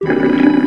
you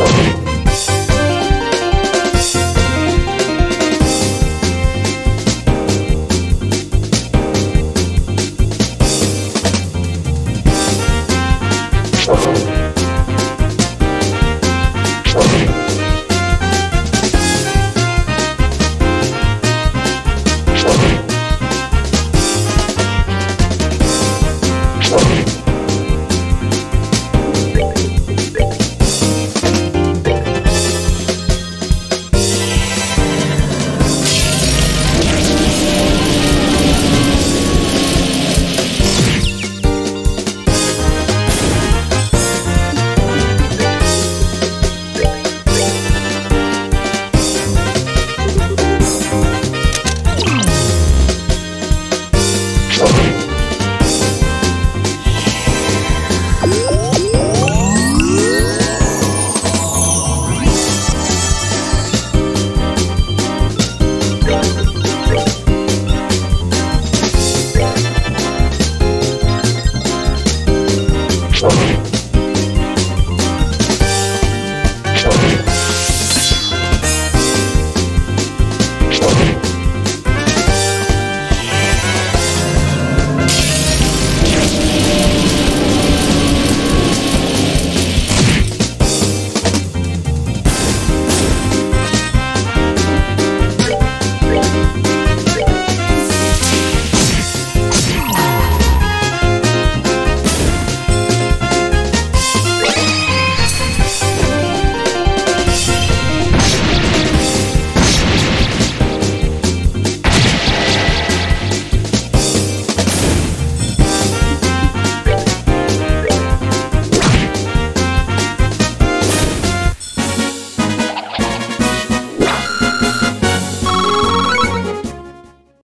Thank